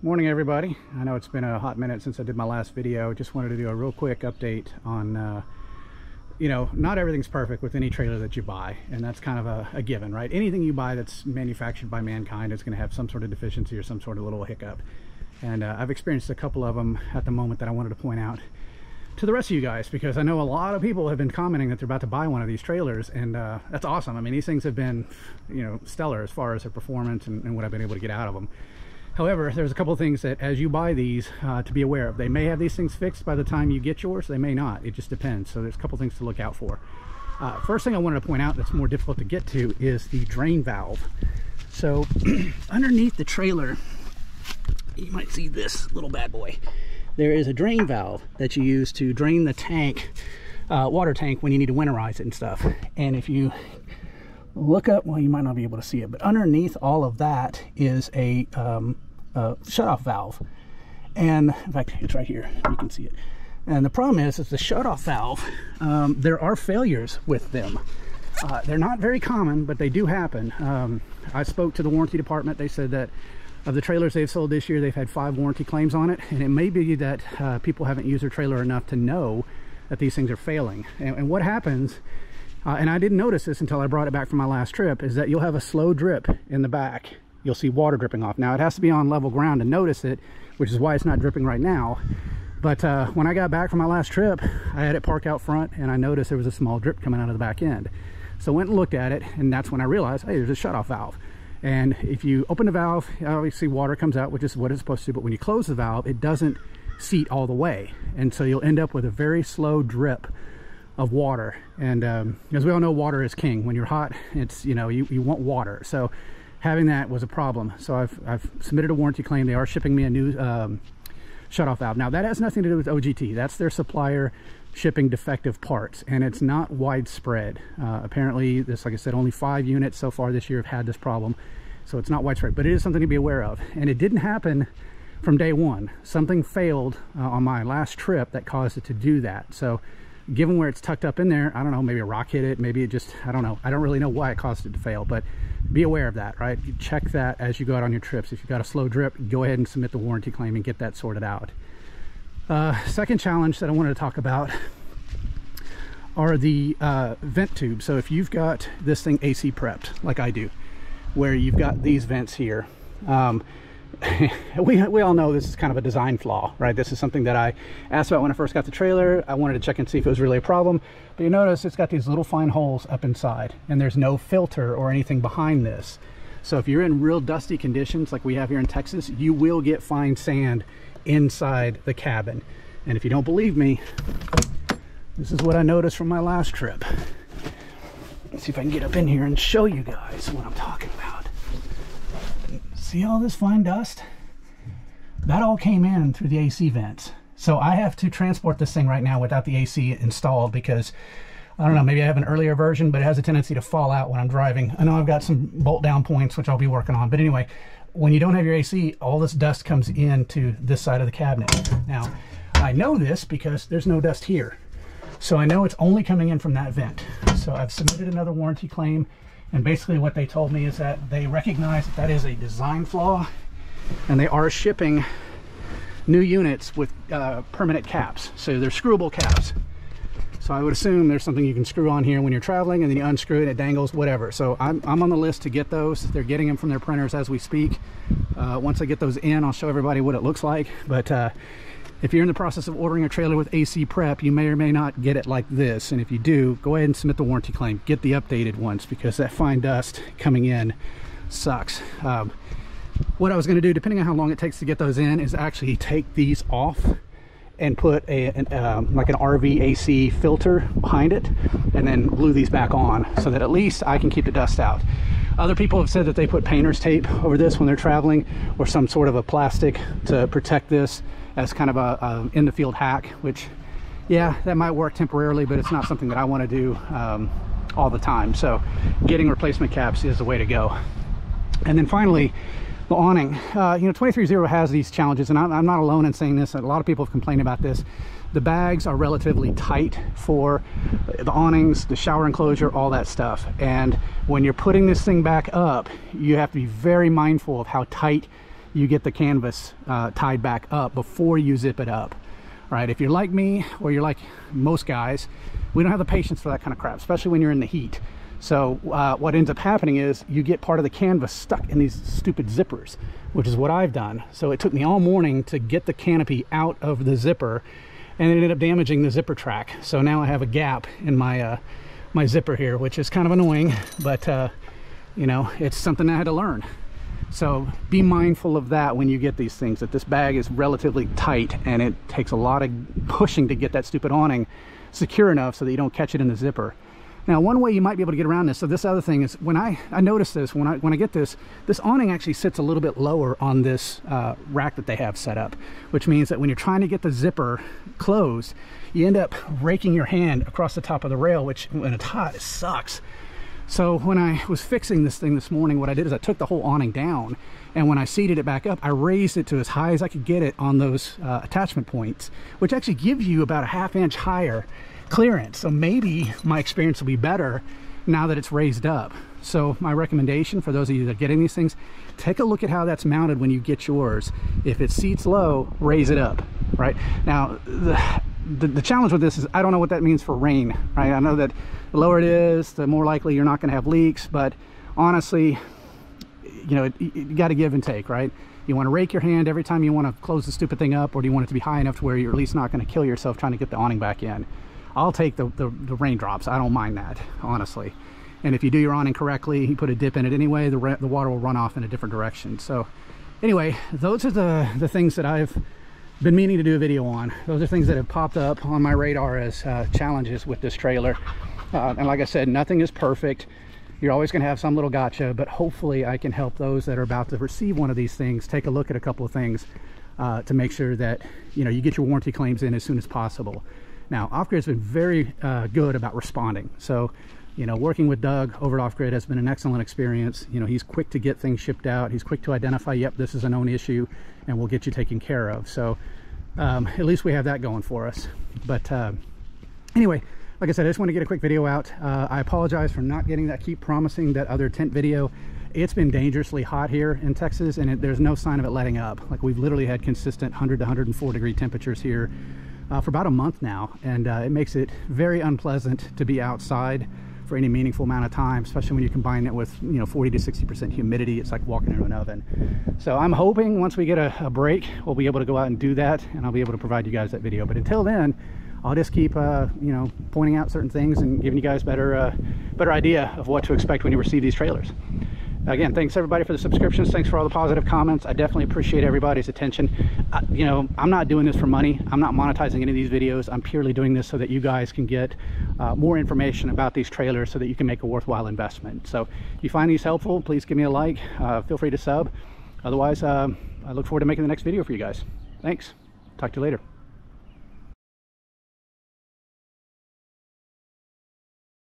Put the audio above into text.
Morning everybody. I know it's been a hot minute since I did my last video. Just wanted to do a real quick update on, uh, you know, not everything's perfect with any trailer that you buy. And that's kind of a, a given, right? Anything you buy that's manufactured by mankind is going to have some sort of deficiency or some sort of little hiccup. And uh, I've experienced a couple of them at the moment that I wanted to point out to the rest of you guys because I know a lot of people have been commenting that they're about to buy one of these trailers and uh, that's awesome. I mean, these things have been, you know, stellar as far as their performance and, and what I've been able to get out of them. However, there's a couple things that as you buy these uh, to be aware of. They may have these things fixed by the time you get yours. They may not. It just depends. So there's a couple things to look out for. Uh, first thing I wanted to point out that's more difficult to get to is the drain valve. So underneath the trailer, you might see this little bad boy. There is a drain valve that you use to drain the tank, uh, water tank when you need to winterize it and stuff. And if you look up, well, you might not be able to see it, but underneath all of that is a um, uh, shutoff valve. And in fact, it's right here. You can see it. And the problem is, is the shutoff valve, um, there are failures with them. Uh, they're not very common, but they do happen. Um, I spoke to the warranty department. They said that of the trailers they've sold this year, they've had five warranty claims on it. And it may be that uh, people haven't used their trailer enough to know that these things are failing. And, and what happens, uh, and I didn't notice this until I brought it back from my last trip, is that you'll have a slow drip in the back you'll see water dripping off. Now it has to be on level ground to notice it, which is why it's not dripping right now. But uh, when I got back from my last trip, I had it parked out front and I noticed there was a small drip coming out of the back end. So I went and looked at it and that's when I realized, hey, there's a shutoff valve. And if you open the valve, obviously water comes out, which is what it's supposed to, but when you close the valve, it doesn't seat all the way. And so you'll end up with a very slow drip of water. And um, as we all know, water is king. When you're hot, it's, you know, you, you want water. So having that was a problem. So I've, I've submitted a warranty claim. They are shipping me a new um, shutoff valve. Now that has nothing to do with OGT. That's their supplier shipping defective parts and it's not widespread. Uh, apparently this, like I said, only five units so far this year have had this problem. So it's not widespread, but it is something to be aware of. And it didn't happen from day one. Something failed uh, on my last trip that caused it to do that. So given where it's tucked up in there, I don't know, maybe a rock hit it, maybe it just, I don't know. I don't really know why it caused it to fail, but be aware of that, right? You check that as you go out on your trips. If you've got a slow drip, go ahead and submit the warranty claim and get that sorted out. Uh, second challenge that I wanted to talk about are the uh, vent tubes. So if you've got this thing AC prepped, like I do, where you've got these vents here, um, we, we all know this is kind of a design flaw, right? This is something that I asked about when I first got the trailer. I wanted to check and see if it was really a problem. But you notice it's got these little fine holes up inside and there's no filter or anything behind this. So if you're in real dusty conditions like we have here in Texas, you will get fine sand inside the cabin. And if you don't believe me, this is what I noticed from my last trip. Let's see if I can get up in here and show you guys what I'm talking about. See all this fine dust? That all came in through the AC vents. So I have to transport this thing right now without the AC installed because I don't know, maybe I have an earlier version, but it has a tendency to fall out when I'm driving. I know I've got some bolt down points, which I'll be working on. But anyway, when you don't have your AC, all this dust comes into this side of the cabinet. Now, I know this because there's no dust here. So I know it's only coming in from that vent. So I've submitted another warranty claim and basically what they told me is that they recognize that that is a design flaw and they are shipping new units with uh, permanent caps. So they're screwable caps. So I would assume there's something you can screw on here when you're traveling and then you unscrew it, it dangles, whatever. So I'm, I'm on the list to get those. They're getting them from their printers as we speak. Uh, once I get those in, I'll show everybody what it looks like. But uh, if you're in the process of ordering a trailer with AC prep, you may or may not get it like this. And if you do, go ahead and submit the warranty claim. Get the updated ones because that fine dust coming in sucks. Um, what I was going to do, depending on how long it takes to get those in, is actually take these off and put a an, um, like an RV AC filter behind it and then glue these back on so that at least I can keep the dust out. Other people have said that they put painter's tape over this when they're traveling or some sort of a plastic to protect this as kind of a, a in the field hack, which yeah, that might work temporarily, but it's not something that I want to do um, all the time. So getting replacement caps is the way to go. And then finally, the awning. Uh, you know, 230 has these challenges, and I'm, I'm, not alone in saying this. A lot of people have complained about this. The bags are relatively tight for the awnings, the shower enclosure, all that stuff. And when you're putting this thing back up, you have to be very mindful of how tight you get the canvas uh, tied back up before you zip it up right? If you're like me or you're like most guys we don't have the patience for that kind of crap especially when you're in the heat. So uh, what ends up happening is you get part of the canvas stuck in these stupid zippers which is what I've done. So it took me all morning to get the canopy out of the zipper and it ended up damaging the zipper track so now I have a gap in my uh, my zipper here which is kind of annoying but uh, you know it's something I had to learn so be mindful of that when you get these things, that this bag is relatively tight and it takes a lot of pushing to get that stupid awning secure enough so that you don't catch it in the zipper. Now, one way you might be able to get around this, so this other thing is when I, I noticed this, when I, when I get this, this awning actually sits a little bit lower on this uh, rack that they have set up, which means that when you're trying to get the zipper closed, you end up raking your hand across the top of the rail, which when it's hot, it sucks. So when I was fixing this thing this morning, what I did is I took the whole awning down and when I seated it back up, I raised it to as high as I could get it on those uh, attachment points, which actually gives you about a half inch higher clearance. So maybe my experience will be better now that it's raised up. So my recommendation for those of you that are getting these things, take a look at how that's mounted when you get yours. If it seats low, raise it up, right? Now, the, the, the, challenge with this is I don't know what that means for rain, right? I know that the lower it is, the more likely you're not going to have leaks, but honestly, you know, you, you got to give and take, right? You want to rake your hand every time you want to close the stupid thing up, or do you want it to be high enough to where you're at least not going to kill yourself trying to get the awning back in? I'll take the, the, the raindrops. I don't mind that, honestly. And if you do your awning correctly, you put a dip in it anyway, the, the water will run off in a different direction. So anyway, those are the, the things that I've been meaning to do a video on. Those are things that have popped up on my radar as uh, challenges with this trailer. Uh, and like I said, nothing is perfect. You're always going to have some little gotcha, but hopefully I can help those that are about to receive one of these things take a look at a couple of things uh, to make sure that you know you get your warranty claims in as soon as possible. Now, Off-Grid's been very uh, good about responding. So, you know, working with Doug over at Off-Grid has been an excellent experience. You know, he's quick to get things shipped out. He's quick to identify, yep, this is a known issue, and we'll get you taken care of. So, um, at least we have that going for us. But uh, anyway, like I said, I just want to get a quick video out. Uh, I apologize for not getting that keep promising that other tent video. It's been dangerously hot here in Texas and it, there's no sign of it letting up. Like we've literally had consistent 100 to 104 degree temperatures here uh, for about a month now. And uh, it makes it very unpleasant to be outside for any meaningful amount of time, especially when you combine it with, you know, 40 to 60% humidity. It's like walking into an oven. So I'm hoping once we get a, a break, we'll be able to go out and do that and I'll be able to provide you guys that video. But until then, I'll just keep, uh, you know, pointing out certain things and giving you guys better, uh, better idea of what to expect when you receive these trailers. Again, thanks everybody for the subscriptions. Thanks for all the positive comments. I definitely appreciate everybody's attention. Uh, you know, I'm not doing this for money. I'm not monetizing any of these videos. I'm purely doing this so that you guys can get uh, more information about these trailers so that you can make a worthwhile investment. So if you find these helpful, please give me a like. Uh, feel free to sub. Otherwise, uh, I look forward to making the next video for you guys. Thanks. Talk to you later.